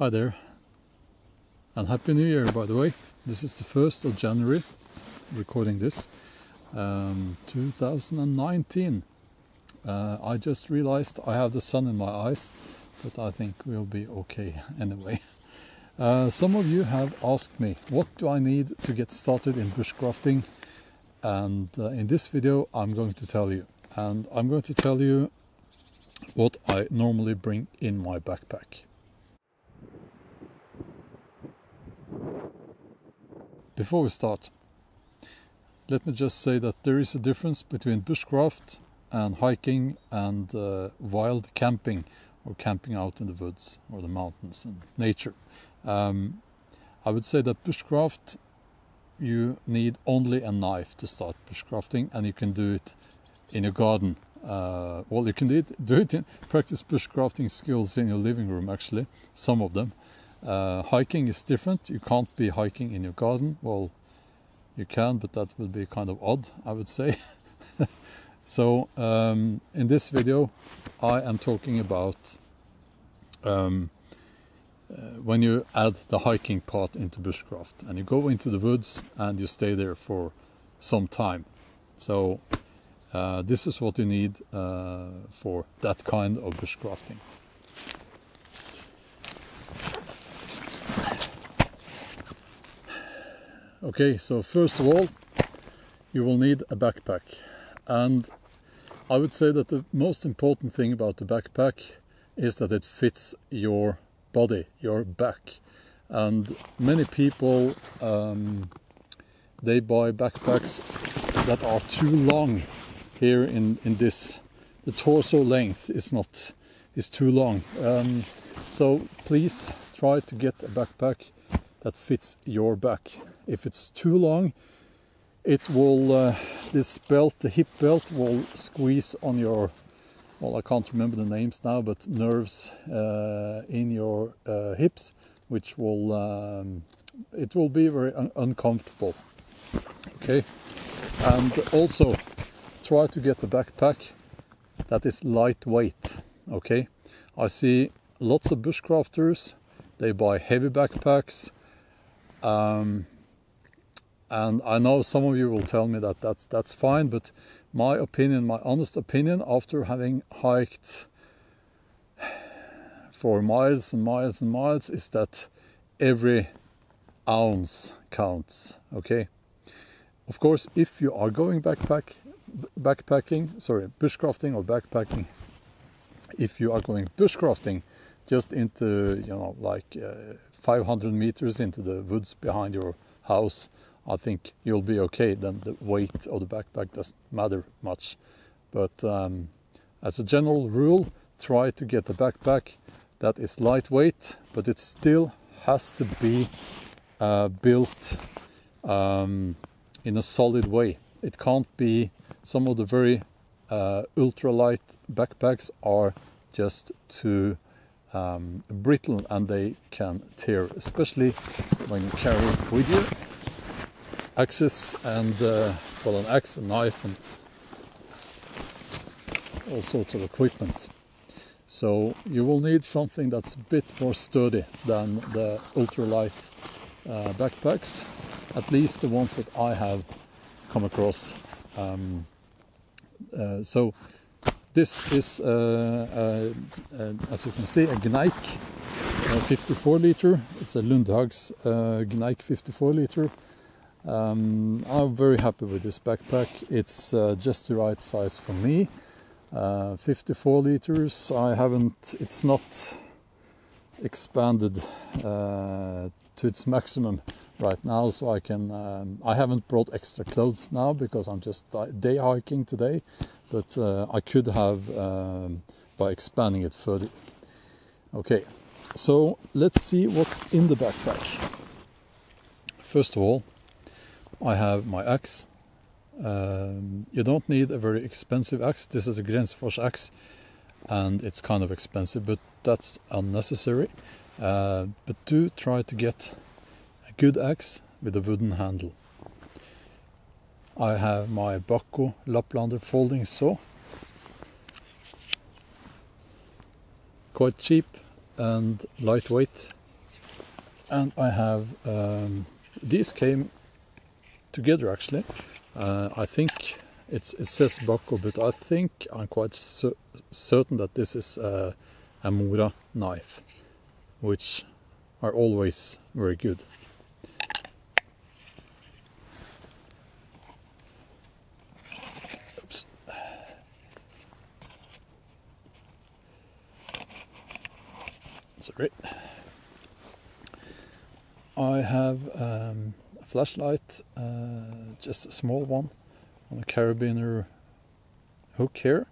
Hi there, and Happy New Year, by the way. This is the 1st of January, recording this, um, 2019. Uh, I just realized I have the sun in my eyes, but I think we'll be okay anyway. Uh, some of you have asked me, what do I need to get started in bushcrafting? And uh, in this video, I'm going to tell you. And I'm going to tell you what I normally bring in my backpack. Before we start, let me just say that there is a difference between bushcraft and hiking and uh, wild camping or camping out in the woods or the mountains and nature. Um, I would say that bushcraft you need only a knife to start bushcrafting and you can do it in your garden. Uh, well, you can do it, do it in practice bushcrafting skills in your living room actually, some of them. Uh, hiking is different. You can't be hiking in your garden. Well, you can, but that will be kind of odd, I would say. so um, in this video, I am talking about um, uh, when you add the hiking part into bushcraft and you go into the woods and you stay there for some time. So uh, this is what you need uh, for that kind of bushcrafting. Okay, so first of all, you will need a backpack. And I would say that the most important thing about the backpack is that it fits your body, your back. And many people, um, they buy backpacks that are too long here in, in this. The torso length is not, is too long. Um, so please try to get a backpack that fits your back. If it's too long, it will, uh, this belt, the hip belt, will squeeze on your, well, I can't remember the names now, but nerves uh, in your uh, hips, which will, um, it will be very un uncomfortable. Okay, and also try to get a backpack that is lightweight. Okay, I see lots of bushcrafters, they buy heavy backpacks. Um, and I know some of you will tell me that that's that's fine, but my opinion, my honest opinion, after having hiked for miles and miles and miles, is that every ounce counts. Okay. Of course, if you are going backpack, backpacking, sorry, bushcrafting or backpacking, if you are going bushcrafting, just into you know like uh, 500 meters into the woods behind your house I think you'll be okay. Then the weight of the backpack doesn't matter much. But um, as a general rule, try to get a backpack that is lightweight, but it still has to be uh, built um, in a solid way. It can't be some of the very uh, ultralight backpacks are just too um, brittle and they can tear, especially when you carry it with you axes and uh, well an axe, a knife and all sorts of equipment. So you will need something that's a bit more sturdy than the ultralight uh, backpacks, at least the ones that I have come across. Um, uh, so this is, uh, uh, uh as you can see, a Gneik uh, 54 liter. It's a Lundhags Gneik 54 liter um, I'm very happy with this backpack. It's just the right size for me. Uh, 54 liters. I haven't. It's not expanded to its maximum right now, so I can. Um, I haven't brought extra clothes now because I'm just day hiking today, but uh, I could have um, by expanding it further. Okay, so let's see what's in the backpack. First of all, I have my axe. Um, you don't need a very expensive axe. This is a Gränsfors axe and it's kind of expensive, but that's unnecessary. Uh, but do try to get good axe with a wooden handle. I have my Bahco Laplander folding saw. Quite cheap and lightweight and I have um, these came together actually. Uh, I think it's, it says Bahco, but I think I'm quite cer certain that this is a Mora knife, which are always very good. Sorry. I have um, a flashlight, uh, just a small one, on a carabiner hook here.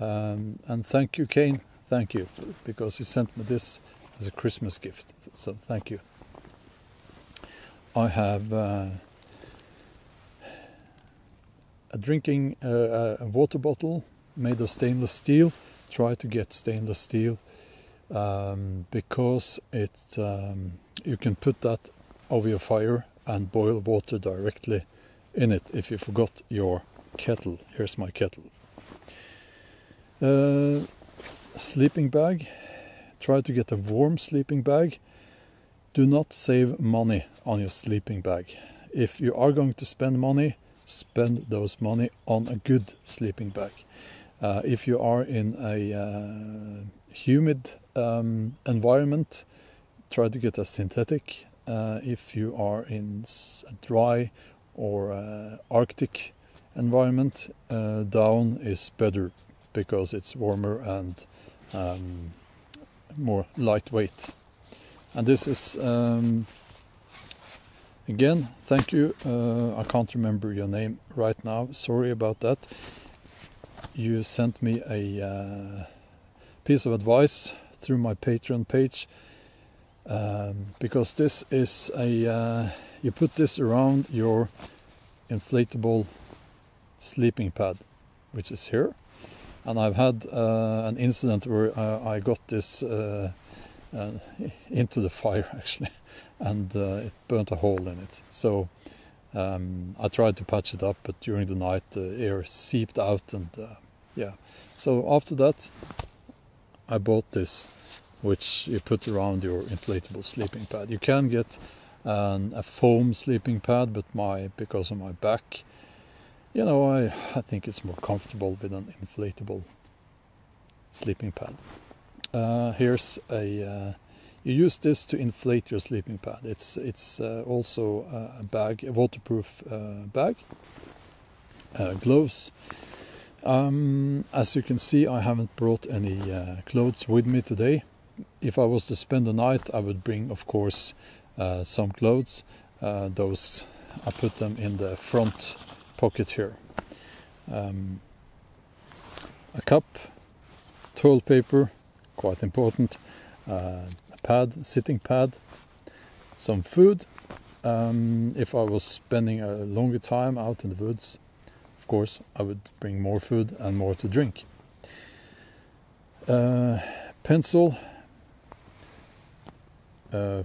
Um, and thank you, Kane. Thank you, because he sent me this as a Christmas gift. So thank you. I have uh, a drinking uh, a water bottle made of stainless steel. Try to get stainless steel um, because it um, you can put that over your fire and boil water directly in it if you forgot your kettle. Here's my kettle. Uh, sleeping bag. Try to get a warm sleeping bag. Do not save money on your sleeping bag. If you are going to spend money, spend those money on a good sleeping bag. Uh, if you are in a uh, humid um, environment, try to get a synthetic. Uh, if you are in a dry or uh, Arctic environment, uh, down is better because it's warmer and um, more lightweight. And this is um, again, thank you. Uh, I can't remember your name right now. Sorry about that. You sent me a uh, piece of advice through my Patreon page um, because this is a uh, you put this around your inflatable sleeping pad, which is here. And I've had uh, an incident where uh, I got this uh, uh into the fire actually, and it burnt a hole in it. So um, I tried to patch it up, but during the night the air seeped out, and uh, yeah. So after that, I bought this, which you put around your inflatable sleeping pad. You can get um, a foam sleeping pad, but my because of my back, you know, I I think it's more comfortable with an inflatable sleeping pad. Uh, here's a uh, you use this to inflate your sleeping pad. It's it's uh, also a bag, a waterproof uh, bag. Uh, gloves. Um, as you can see, I haven't brought any uh, clothes with me today. If I was to spend the night, I would bring, of course, uh, some clothes. Uh, those I put them in the front pocket here. Um, a cup, toilet paper, quite important. Uh, a pad, sitting pad, some food. Um, if I was spending a longer time out in the woods, of course, I would bring more food and more to drink. Uh, pencil, uh,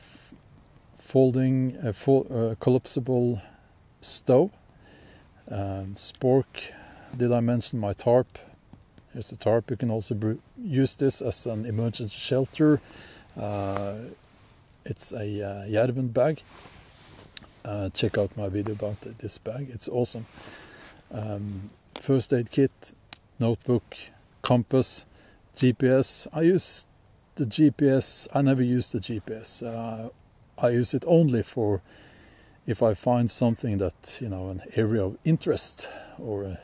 folding a full, uh, collapsible stove. Um, spork, did I mention my tarp? Here's the tarp. You can also use this as an emergency shelter. Uh, it's a uh, bag. Uh, check out my video about this bag. It's awesome. Um, first aid kit, notebook, compass, GPS. I use the GPS. I never use the GPS. Uh, I use it only for if I find something that you know an area of interest, or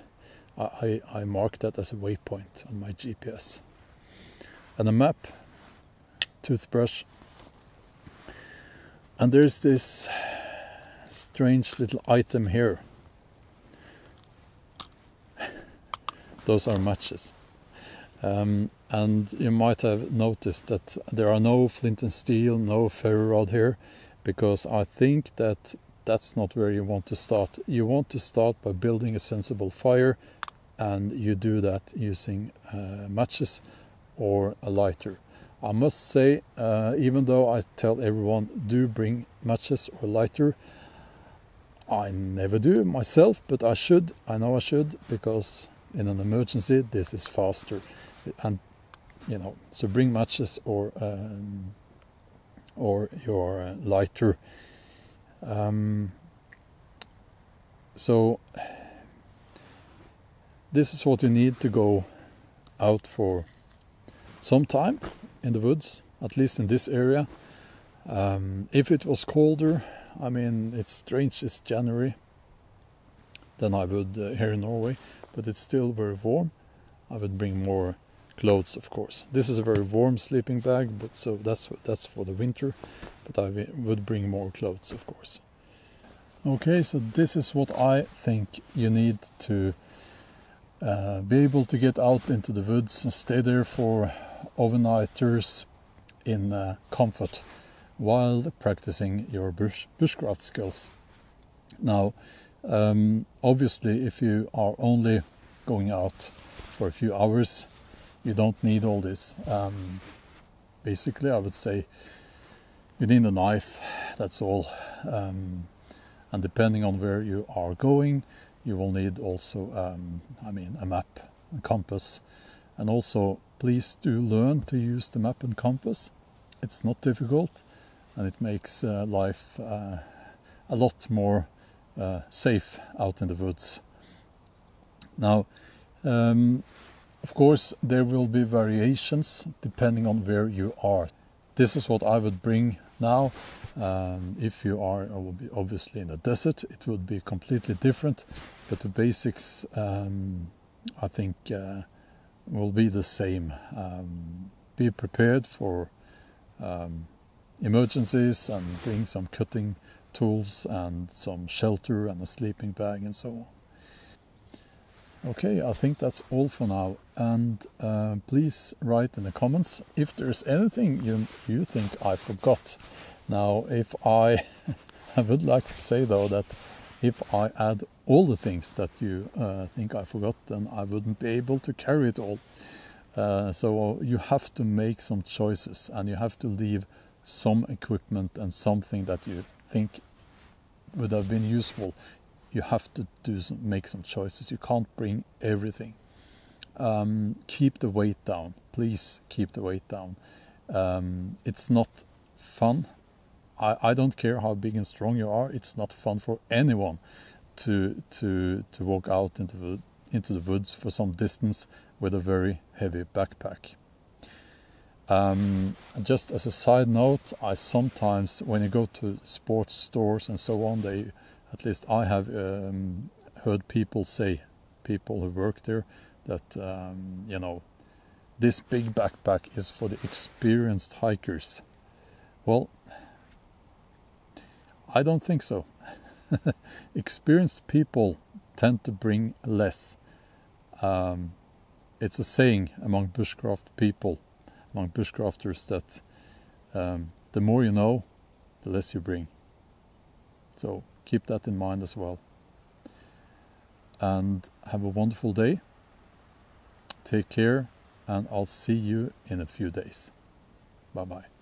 uh, I I mark that as a waypoint on my GPS. And a map, toothbrush, and there's this strange little item here. Those are matches. Um, and you might have noticed that there are no flint and steel, no ferro rod here, because I think that that's not where you want to start. You want to start by building a sensible fire, and you do that using uh, matches or a lighter. I must say, uh, even though I tell everyone do bring matches or lighter, I never do myself, but I should. I know I should because in an emergency this is faster and you know, so bring matches or um, or your uh, lighter. Um, so this is what you need to go out for some time in the woods, at least in this area. Um, if it was colder, I mean, it's strange, it's January, than I would uh, here in Norway, but it's still very warm. I would bring more clothes, of course. This is a very warm sleeping bag, but so that's that's for the winter. But I would bring more clothes, of course. Okay, so this is what I think you need to uh, be able to get out into the woods and stay there for overnighters in uh, comfort while practicing your bush bushcraft skills. Now, um, obviously, if you are only going out for a few hours, you don't need all this. Um, basically, I would say you need a knife, that's all. Um, and depending on where you are going, you will need also, um, I mean, a map, a compass, and also please do learn to use the map and compass. It's not difficult, and it makes uh, life uh, a lot more uh, safe out in the woods. Now, um, of course, there will be variations depending on where you are. This is what I would bring now. Um, if you are obviously in the desert, it would be completely different, but the basics um, I think uh, will be the same. Um, be prepared for um, emergencies and bring some cutting tools and some shelter and a sleeping bag and so on. Okay, I think that's all for now. And uh, please write in the comments if there's anything you you think I forgot. Now, if I, I would like to say though that if I add all the things that you uh, think I forgot, then I wouldn't be able to carry it all. Uh, so you have to make some choices, and you have to leave some equipment and something that you think would have been useful you have to do some, make some choices. You can't bring everything. Um, keep the weight down. Please keep the weight down. Um, it's not fun. I, I don't care how big and strong you are. It's not fun for anyone to to to walk out into the into the woods for some distance with a very heavy backpack. Um, just as a side note, I sometimes, when you go to sports stores and so on, they at least I have um, heard people say, people who work there, that um, you know, this big backpack is for the experienced hikers. Well, I don't think so. experienced people tend to bring less. Um, it's a saying among bushcraft people, among bushcrafters, that um, the more you know, the less you bring. So keep that in mind as well. And have a wonderful day. Take care, and I'll see you in a few days. Bye bye.